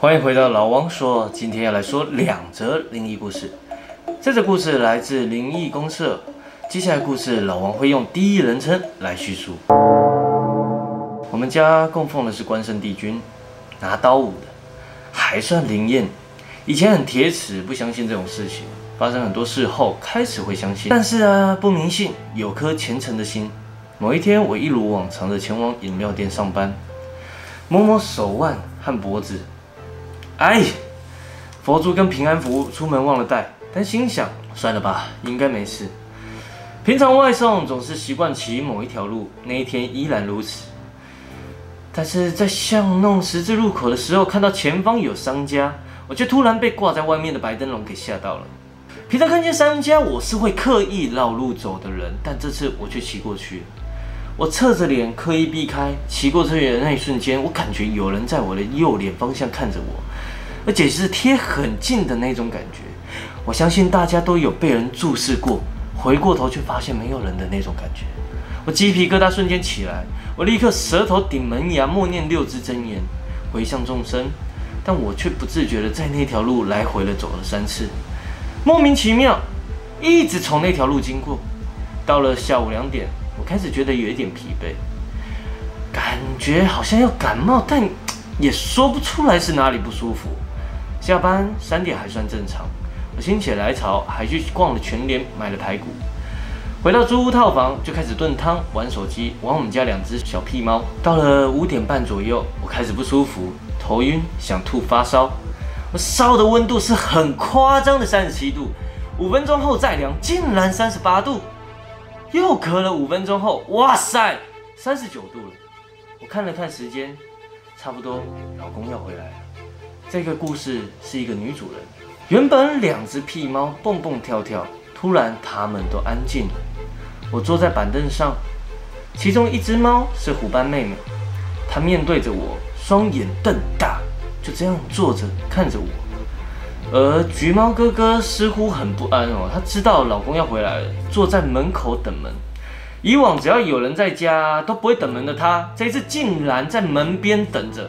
欢迎回到老王说，今天要来说两则灵异故事。这则故事来自灵异公社，接下来故事老王会用第一人称来叙述。我们家供奉的是关圣帝君，拿刀舞的，还算灵验。以前很铁齿，不相信这种事情，发生很多事后开始会相信。但是啊，不迷信，有颗虔诚的心。某一天，我一如往常的前往饮料店上班，摸摸手腕和脖子。哎，佛珠跟平安符出门忘了带，但心想算了吧，应该没事。平常外送总是习惯骑某一条路，那一天依然如此。但是在巷弄十字路口的时候，看到前方有商家，我却突然被挂在外面的白灯笼给吓到了。平常看见商家，我是会刻意绕路走的人，但这次我却骑过去。我侧着脸刻意避开，骑过这里的那一瞬间，我感觉有人在我的右脸方向看着我。而且是贴很近的那种感觉，我相信大家都有被人注视过，回过头却发现没有人的那种感觉。我鸡皮疙瘩瞬间起来，我立刻舌头顶门牙，默念六字真言，回向众生。但我却不自觉的在那条路来回的走了三次，莫名其妙，一直从那条路经过。到了下午两点，我开始觉得有一点疲惫，感觉好像要感冒，但也说不出来是哪里不舒服。下班三点还算正常，我心血来潮还去逛了全联买了排骨，回到租屋套房就开始炖汤玩手机玩我们家两只小屁猫。到了五点半左右，我开始不舒服，头晕想吐发烧，我烧的温度是很夸张的三十七度，五分钟后再量竟然三十八度，又咳了五分钟后，哇塞，三十九度了。我看了看时间，差不多老公要回来。这个故事是一个女主人，原本两只屁猫蹦蹦跳跳，突然它们都安静了。我坐在板凳上，其中一只猫是虎斑妹妹，它面对着我，双眼瞪大，就这样坐着看着我。而橘猫哥哥似乎很不安哦，他知道老公要回来了，坐在门口等门。以往只要有人在家都不会等门的他，这次竟然在门边等着。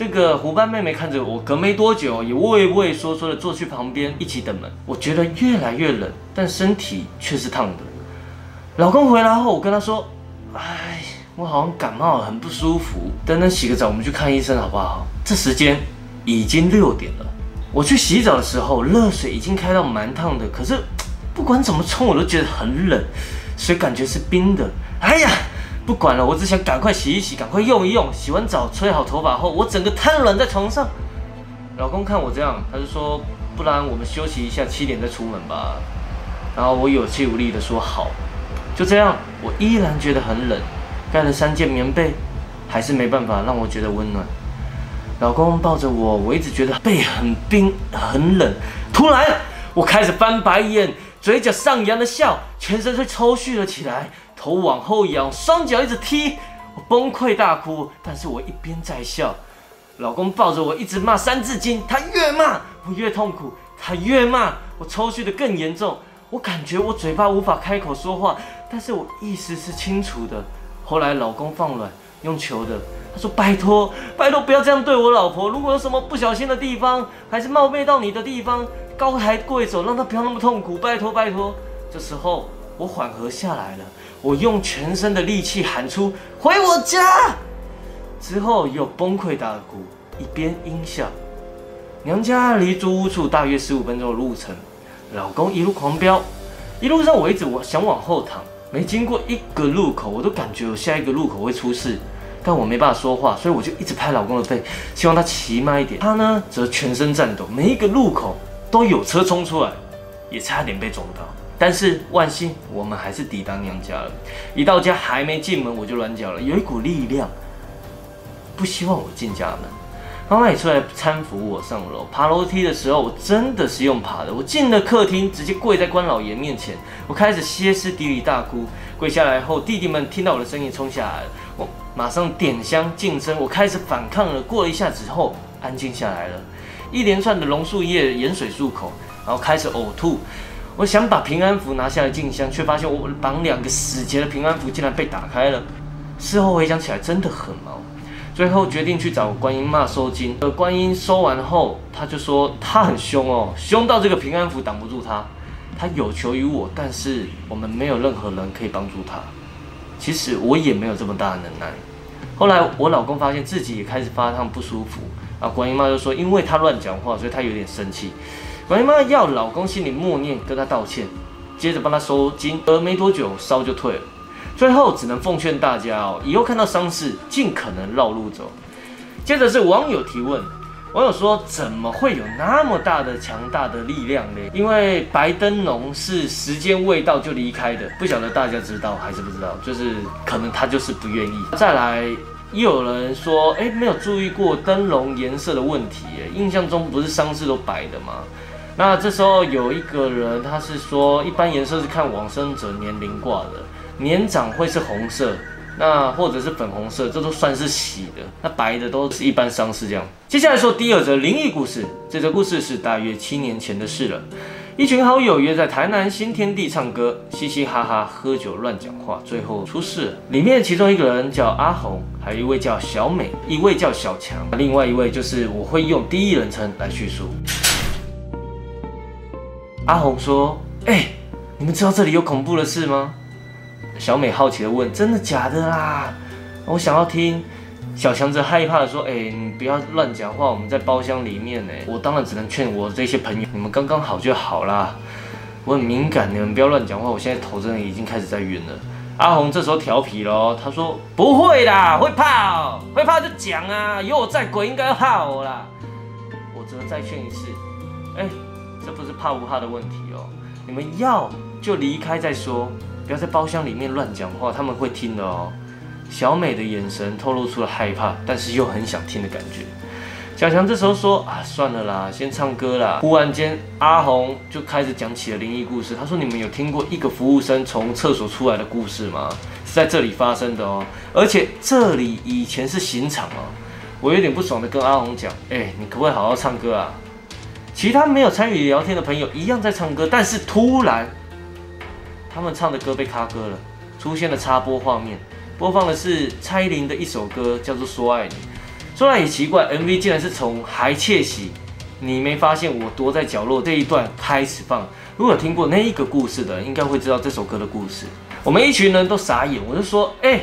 这个虎斑妹妹看着我，隔没多久也畏畏缩缩的坐去旁边一起等门。我觉得越来越冷，但身体却是烫的。老公回来后，我跟他说：“哎，我好像感冒了，很不舒服。等等洗个澡，我们去看医生好不好？”这时间已经六点了。我去洗澡的时候，热水已经开到蛮烫的，可是不管怎么冲，我都觉得很冷，水感觉是冰的。哎呀！不管了，我只想赶快洗一洗，赶快用一用。洗完澡，吹好头发后，我整个瘫软在床上。老公看我这样，他就说：“不然我们休息一下，七点再出门吧。”然后我有气无力的说：“好。”就这样，我依然觉得很冷，盖了三件棉被，还是没办法让我觉得温暖。老公抱着我，我一直觉得背很冰很冷。突然，我开始翻白眼，嘴角上扬的笑，全身却抽搐了起来。头往后仰，双脚一直踢，我崩溃大哭。但是我一边在笑，老公抱着我一直骂《三字经》，他越骂我越痛苦，他越骂我抽搐的更严重。我感觉我嘴巴无法开口说话，但是我意识是清楚的。后来老公放软，用求的，他说：“拜托，拜托，不要这样对我老婆。如果有什么不小心的地方，还是冒昧到你的地方，高抬贵手，让她不要那么痛苦。拜托，拜托。”这时候我缓和下来了。我用全身的力气喊出“回我家”，之后又崩溃大哭，一边阴笑。娘家离租屋处大约十五分钟的路程，老公一路狂飙，一路上我一直我想往后躺，没经过一个路口，我都感觉有下一个路口会出事，但我没办法说话，所以我就一直拍老公的背，希望他骑慢一点。他呢，则全身颤抖，每一个路口都有车冲出来，也差点被撞到。但是万幸，我们还是抵达娘家了。一到家，还没进门，我就软脚了。有一股力量，不希望我进家门。妈妈也出来搀扶我上楼。爬楼梯的时候，我真的是用爬的。我进了客厅，直接跪在关老爷面前，我开始歇斯底里大哭。跪下来后，弟弟们听到我的声音冲下来了，我马上点香净身，我开始反抗了。过了一下子后，安静下来了。一连串的榕树叶盐水漱口，然后开始呕吐。我想把平安符拿下来进香，却发现我绑两个死结的平安符竟然被打开了。事后回想起来，真的很毛。最后决定去找观音妈收金。而观音收完后，他就说他很凶哦，凶到这个平安符挡不住他。他有求于我，但是我们没有任何人可以帮助他。其实我也没有这么大的能耐。后来我老公发现自己也开始发烫不舒服啊，观音妈就说，因为他乱讲话，所以他有点生气。观音妈要老公心里默念跟他道歉，接着帮他收金，而没多久烧就退了。最后只能奉劝大家哦，以后看到丧事尽可能绕路走。接着是网友提问，网友说怎么会有那么大的强大的力量呢？因为白灯笼是时间未到就离开的，不晓得大家知道还是不知道？就是可能他就是不愿意。再来，又有人说，哎，没有注意过灯笼颜色的问题，印象中不是丧事都白的吗？那这时候有一个人，他是说，一般颜色是看往生者年龄挂的，年长会是红色，那或者是粉红色，这都算是喜的。那白的都是一般丧事这样。接下来说第二则灵异故事，这则故事是大约七年前的事了。一群好友约在台南新天地唱歌，嘻嘻哈哈喝酒乱讲话，最后出事了。里面其中一个人叫阿红，还有一位叫小美，一位叫小强，另外一位就是我会用第一人称来叙述。阿红说：“哎，你们知道这里有恐怖的事吗？”小美好奇的问：“真的假的啦？”我想要听。小强则害怕的说：“哎，你不要乱讲话，我们在包厢里面呢。”我当然只能劝我这些朋友：“你们刚刚好就好啦。”我很敏感，你们不要乱讲话。我现在头真的已经开始在晕了。阿红这时候调皮喽，他说：“不会啦，会怕，会怕就讲啊，有我在，鬼应该怕我啦。”我只能再劝一次：“哎。”这不是怕不怕的问题哦，你们要就离开再说，不要在包厢里面乱讲话，他们会听的哦。小美的眼神透露出了害怕，但是又很想听的感觉。小强这时候说：“啊，算了啦，先唱歌啦。”忽然间，阿红就开始讲起了灵异故事。他说：“你们有听过一个服务生从厕所出来的故事吗？是在这里发生的哦，而且这里以前是刑场哦。”我有点不爽的跟阿红讲：“哎，你可不可以好好唱歌啊？”其他没有参与聊天的朋友一样在唱歌，但是突然，他们唱的歌被卡歌了，出现了插播画面，播放的是蔡依林的一首歌，叫做《说爱你》。说来也奇怪，MV 竟然是从还窃喜，你没发现我躲在角落这一段开始放。如果听过那一个故事的，应该会知道这首歌的故事。我们一群人都傻眼，我就说，哎，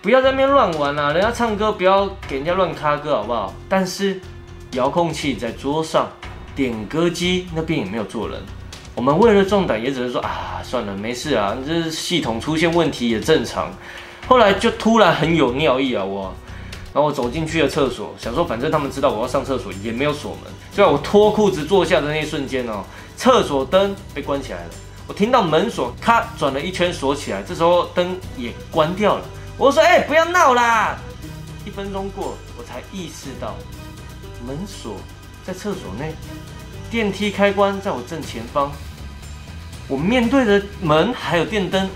不要在那边乱玩啊，人家唱歌不要给人家乱卡歌好不好？但是遥控器在桌上。点歌机那边也没有坐人，我们为了壮胆，也只能说啊，算了，没事啊，这系统出现问题也正常。后来就突然很有尿意啊，我，然后我走进去了厕所，想说反正他们知道我要上厕所，也没有锁门。就在我脱裤子坐下的那一瞬间哦，厕所灯被关起来了，我听到门锁咔转了一圈锁起来，这时候灯也关掉了。我说哎，不要闹啦！一分钟过，我才意识到门锁。在厕所内，电梯开关在我正前方，我面对着门还有电灯，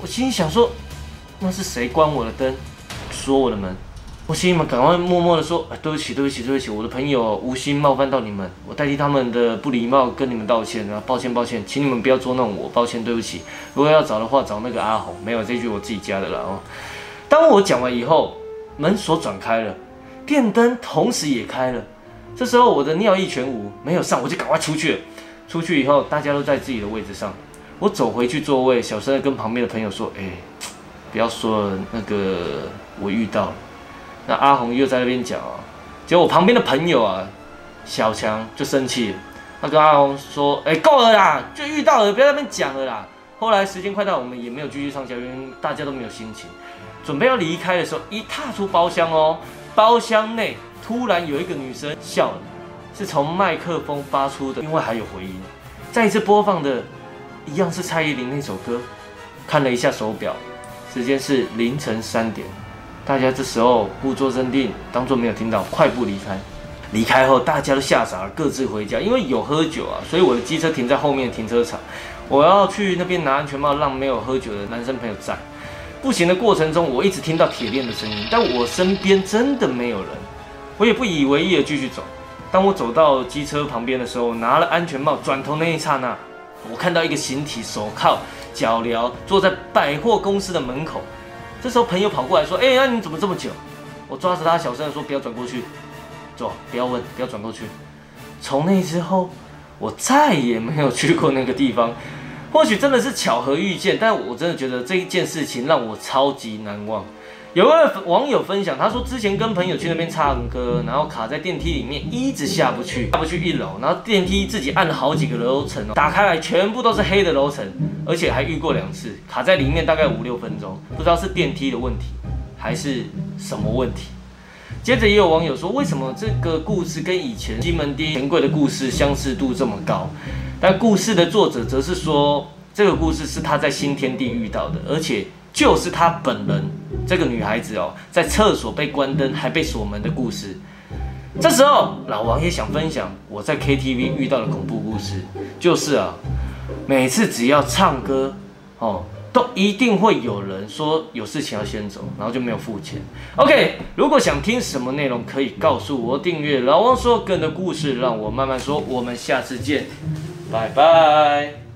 我心想说，那是谁关我的灯，锁我的门？我心里面赶快默默的说，对不起，对不起，对不起，我的朋友无心冒犯到你们，我代替他们的不礼貌跟你们道歉啊，抱歉抱歉，请你们不要捉弄我，抱歉，对不起。如果要找的话，找那个阿红，没有这句我自己加的了哦。当我讲完以后，门锁转开了，电灯同时也开了。这时候我的尿意全无，没有上，我就赶快出去了。出去以后，大家都在自己的位置上，我走回去座位，小声的跟旁边的朋友说：“哎，不要说了，那个我遇到了。”那阿红又在那边讲啊，结果我旁边的朋友啊，小强就生气了，他跟阿红说：“哎，够了啦，就遇到了，不要在那边讲了啦。”后来时间快到，我们也没有继续上交，因为大家都没有心情。准备要离开的时候，一踏出包厢哦，包厢内。突然有一个女生笑了，是从麦克风发出的，因为还有回音。再一次播放的，一样是蔡依林那首歌。看了一下手表，时间是凌晨三点。大家这时候故作镇定，当作没有听到，快步离开。离开后，大家都吓傻了，各自回家。因为有喝酒啊，所以我的机车停在后面停车场。我要去那边拿安全帽，让没有喝酒的男生朋友在。步行的过程中，我一直听到铁链的声音，但我身边真的没有人。我也不以为意的继续走。当我走到机车旁边的时候，拿了安全帽，转头那一刹那，我看到一个形体，手铐脚镣，坐在百货公司的门口。这时候朋友跑过来说：“哎，那你怎么这么久？”我抓着他小声的说：“不要转过去，走，不要问，不要转过去。”从那之后，我再也没有去过那个地方。或许真的是巧合遇见，但我真的觉得这一件事情让我超级难忘。有位网友分享，他说之前跟朋友去那边唱歌，然后卡在电梯里面，一直下不去，下不去一楼，然后电梯自己按了好几个楼层哦，打开来全部都是黑的楼层，而且还遇过两次，卡在里面大概五六分钟，不知道是电梯的问题还是什么问题。接着也有网友说，为什么这个故事跟以前西门町钱柜的故事相似度这么高？但故事的作者则是说，这个故事是他在新天地遇到的，而且就是他本人。这个女孩子哦，在厕所被关灯还被锁门的故事。这时候，老王也想分享我在 KTV 遇到的恐怖故事，就是啊，每次只要唱歌哦，都一定会有人说有事情要先走，然后就没有付钱。OK，如果想听什么内容，可以告诉我订阅老王说梗的故事，让我慢慢说。我们下次见，拜拜。